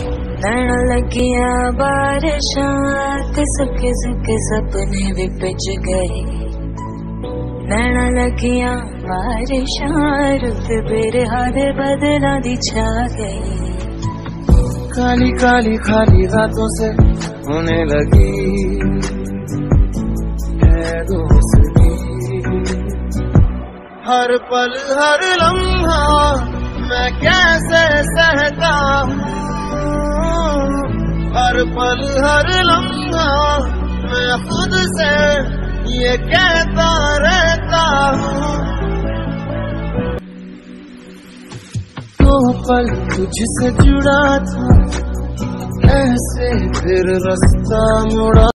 नैन लगिया बारिश सुके सुके सपने भी पिज गए। नैन लगिया बारिशां रुत बिरहा दे बदला दी छा गई। काली काली खाली रातों से होने लगी। हर पल, हर लम्हा मैं कैसे सहता हर पल हर लम्हा, मैं खुद से ये कहता रहता हूँ। तो पल तुझसे जुड़ा था, ऐसे फिर रास्ता मुड़ा